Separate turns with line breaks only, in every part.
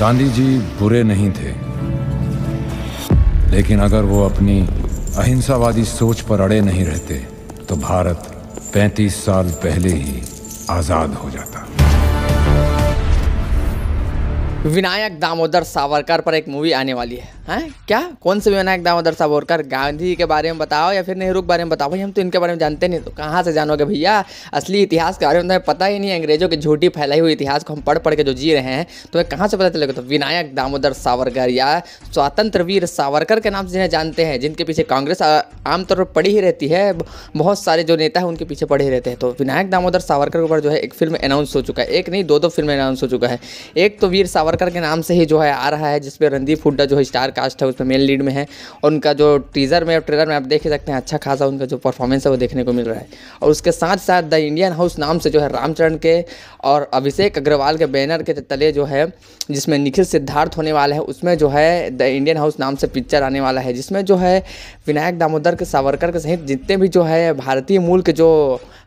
गांधी जी बुरे नहीं थे। लेकिन अगर वो अपनी अहिंसावादी सोच पर अड़े नहीं रहते तो भारत 35 साल पहले ही आज़ाद हो जाता।
विनायक दामोदर सावरकर पर एक मूवी आने वाली है। हैं? क्या? कौन से विनायक दामोदर सावरकर? गांधी के बारे में बताओ या फिर नेहरू के बारे में बताओ? भाई, हम तो इनके बारे में जानते नहीं तो कहाँ से जानोगे भैया? असली इतिहास के बारे में पता ही नहीं है। अंग्रेज़ों की झूठी फैलाई हुई इतिहास को हम पढ़ पढ़ के जो जी रहे हैं तो कहाँ से पता चलेगा? तो विनायक दामोदर सावरकर या स्वतंत्र वीर सावरकर के नाम से जिन्हें जानते हैं, जिनके पीछे कांग्रेस आमतौर पर पड़ी ही रहती है, बहुत सारे जो नेता हैं, उनके पीछे पड़े ही रहते हैं। तो विनायक दामोदर सावरकर के ऊपर जो है एक फ़िल्म अनाउंस हो चुका है। एक नहीं दो दो फ़िल्म अनाउंस हो चुका है। एक तो वीर सावरकर के नाम से ही जो है आ रहा है, जिसपे रणदीप हुड्डा जो है स्टार कास्ट है, उसमें मेन लीड में है। और उनका जो टीज़र में और ट्रेलर में आप देख सकते हैं अच्छा खासा उनका जो परफॉर्मेंस है वो देखने को मिल रहा है। और उसके साथ साथ द इंडियन हाउस नाम से जो है रामचरण के और अभिषेक अग्रवाल के बैनर के तले जो है, जिसमें निखिल सिद्धार्थ होने वाला है, उसमें जो है द इंडियन हाउस नाम से पिक्चर आने वाला है, जिसमें जो है विनायक दामोदर के सावरकर के सहित जितने भी जो है भारतीय मूल के जो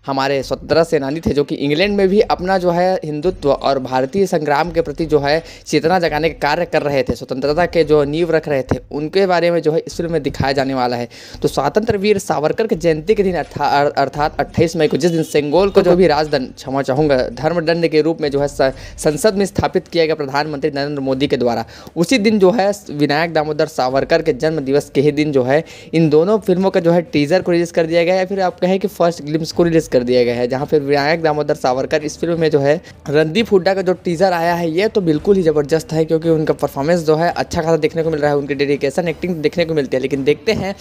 हमारे स्वतंत्रता सेनानी थे जो कि इंग्लैंड में भी अपना जो है हिंदुत्व और भारतीय संग्राम के प्रति जो है चेतना जगाने का कार्य कर रहे थे, स्वतंत्रता के जो नींव रख रहे थे, उनके बारे में जो है इस फ़िल्म में दिखाया जाने वाला है। तो स्वतंत्र वीर सावरकर के जयंती के दिन अर्थात अट्ठाईस मई को, जिस दिन सेंगोल को जो भी राजदंड, क्षमा चाहूँगा, धर्मदंड के रूप में जो है संसद में स्थापित किया गया प्रधानमंत्री नरेंद्र मोदी के द्वारा, उसी दिन जो है विनायक दामोदर सावरकर के जन्म दिवस के ही दिन जो है इन दोनों फ़िल्मों का जो है टीजर को रिलीज़ कर दिया गया या फिर आप कहें कि फ़र्स्ट ग्लिम्स को रिलीज़ कर दिया गया है, जहाँ पर विनायक दामोदर सावरकर इस फ़िल्म में जो है, रणदीप हुड्डा का जो टीजर आया है, ये तो बिल्कुल ही ज़बरदस्त है, क्योंकि उनका परफॉर्मेंस जो है अच्छा खासा देखने को मिल रहा है, उनकी डेडिकेशन एक्टिंग देखने को मिलती है। लेकिन देखते हैं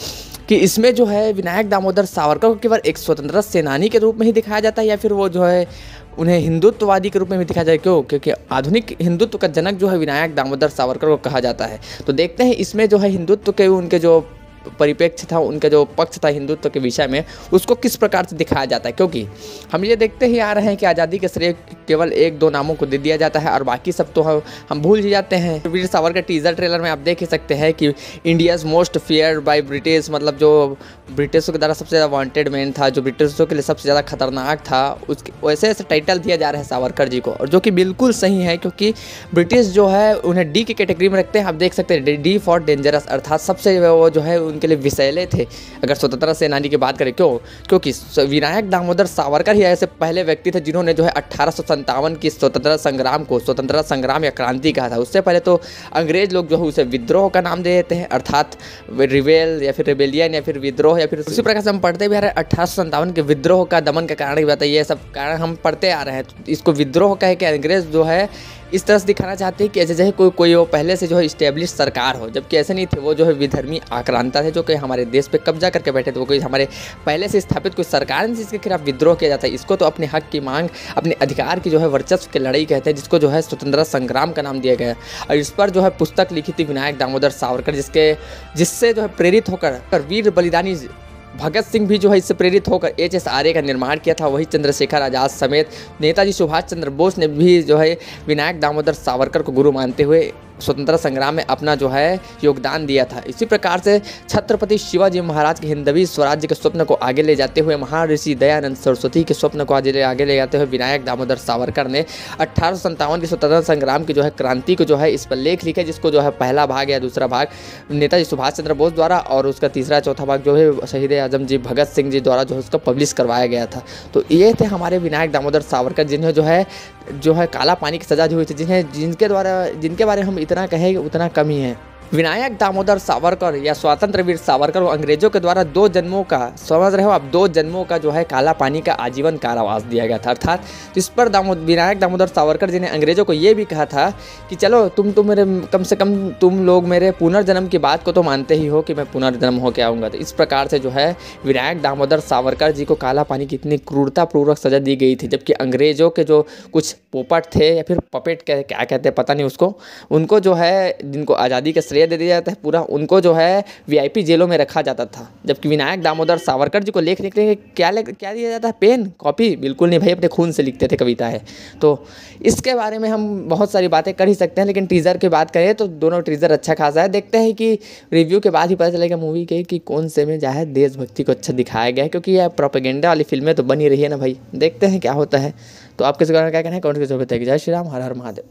कि इसमें जो है, विनायक दामोदर सावरकर को केवल एक स्वतंत्रता सेनानी के रूप में ही दिखाया जाता है, या फिर वो जो है, उन्हें हिंदुत्ववादी के रूप में भी दिखाया जाए, क्यों? क्योंकि आधुनिक हिंदुत्व का जनक जो है, विनायक दामोदर सावरकर को कहा जाता है। तो देखते हैं इसमें जो है, हिंदुत्व के उनके जो परिप्रेक्ष्य था, उनका जो पक्ष था हिंदुत्व के विषय में, उसको किस प्रकार से दिखाया जाता है? क्योंकि हम ये देखते ही आ रहे हैं कि आज़ादी के श्रेय केवल एक दो नामों को दे दिया जाता है और बाकी सब तो हम भूल ही जाते हैं। वीर सावर के टीजर ट्रेलर में आप देख ही सकते हैं कि India's most fair by British मतलब जो ब्रिटिशों के द्वारा सबसे ज़्यादा वांटेड मैन था, जो ब्रिटिशों के लिए सबसे ज़्यादा खतरनाक था, उसके, वैसे ऐसे टाइटल दिया जा रहा है सावरकर जी को, और जो कि बिल्कुल सही है, क्योंकि ब्रिटिश जो है, उन्हें डी की कैटेगरी में रखते हैं। आप देख सकते हैं डी फॉर डेंजरस अर्थात सबसे वो जो है उनके लिए विषैले थे। अगर स्वतंत्रता सेनानी की बात करें, क्यों? क्योंकि विनायक दामोदर सावरकर ही ऐसे पहले व्यक्ति थे जिन्होंने जो है अट्ठारह की स्वतंत्रता संग्राम को, स्वतंत्रता संग्राम या क्रांति कहा था। उससे पहले तो अंग्रेज़ लोग जो है उसे विद्रोह का नाम दे देते हैं, अर्थात रिवेल या फिर रिबेलियन या फिर विद्रोह या फिर उसी प्रकार से हम पढ़ते भी आ रहे हैं, अठारह के विद्रोह का दमन का कारण भी बताइए, ये सब कारण हम पढ़ते आ रहे हैं। इसको विद्रोह कहे कि अंग्रेज़ जो है इस तरह से दिखाना चाहते हैं कि ऐसे जैसे कोई कोई वो पहले से जो है इस्टेब्लिश सरकार हो, जबकि ऐसे नहीं थे वो जो है विधर्मी आक्रांता थे, जो कि हमारे देश पे कब्जा करके बैठे थे, वो कोई हमारे पहले से स्थापित कोई सरकार नहीं जिसके खिलाफ विद्रोह किया जाता है। इसको तो अपने हक की मांग, अपने अधिकार की जो है वर्चस्व की लड़ाई कहते हैं, जिसको जो है स्वतंत्रता संग्राम का नाम दिया गया और इस पर जो है पुस्तक लिखी थी विनायक दामोदर सावरकर, जिसके, जिससे जो है प्रेरित होकर वीर बलिदानी भगत सिंह भी जो है इससे प्रेरित होकर एच एस आर ए का निर्माण किया था। वही चंद्रशेखर आज़ाद समेत नेताजी सुभाष चंद्र बोस ने भी जो है विनायक दामोदर सावरकर को गुरु मानते हुए स्वतंत्रता संग्राम में अपना जो है योगदान दिया था। इसी प्रकार से छत्रपति शिवाजी महाराज के हिंदवी स्वराज्य के स्वप्न को आगे ले जाते हुए महर्षि दयानंद सरस्वती के स्वप्न को आगे ले आगे ले जाते हुए विनायक दामोदर सावरकर ने अट्ठारह की स्वतंत्रता संग्राम की जो है क्रांति को जो है इस पर लेख लिखे, जिसको जो है पहला भाग या दूसरा भाग नेताजी सुभाष चंद्र बोस द्वारा और उसका तीसरा चौथा भाग जो है शहीद आज़म जी, भगत सिंह जी द्वारा जो है उसका पब्लिश करवाया गया था। तो ये थे हमारे विनायक दामोदर सावरकर, जिन्हें जो है जो है काला पानी की सजा हुई थी, जिन्हें जिनके द्वारा जिनके बारे में हम इतना कहें उतना कम ही है। विनायक दामोदर सावरकर या स्वतंत्र वीर सावरकर अंग्रेज़ों के द्वारा दो जन्मों का, समझ रहे हो आप, दो जन्मों का जो है काला पानी का आजीवन कारावास दिया गया था। अर्थात इस पर दामो, विनायक दामोदर सावरकर जी ने अंग्रेज़ों को ये भी कहा था कि चलो, तुम तो मेरे, कम से कम तुम लोग मेरे पुनर्जन्म की बात को तो मानते ही हो कि मैं पुनर्जन्म होकर आऊँगा। तो इस प्रकार से जो है विनायक दामोदर सावरकर जी को काला पानी की इतनी क्रूरतापूर्वक सजा दी गई थी, जबकि अंग्रेज़ों के जो कुछ पोपट थे या फिर पपेट क्या कहते हैं, पता नहीं उसको, उनको जो है, जिनको आज़ादी के श्रेय दे दिया जाता है, पूरा उनको जो है वीआईपी जेलों में रखा जाता था। जबकि विनायक दामोदर सावरकर जी को लेख लिखने के क्या ले, क्या दिया जाता है? Pen, copy? बिल्कुल नहीं भाई, अपने खून से लिखते थे कविता है। तो इसके बारे में हम बहुत सारी बातें कर ही सकते हैं, लेकिन टीज़र की बात करें तो दोनों टीज़र अच्छा खासा है। देखते हैं कि रिव्यू के बाद ही पता चलेगा मूवी के कि कौन से में जो है देशभक्ति को अच्छा दिखाया गया है, क्योंकि यह प्रोपेगेंडा वाली फ़िल्में तो बनी रही है ना भाई। देखते हैं क्या होता है। तो आपके क्या कहना है? कौन के जो बताएगी जय श्री राम, हर हर महादेव।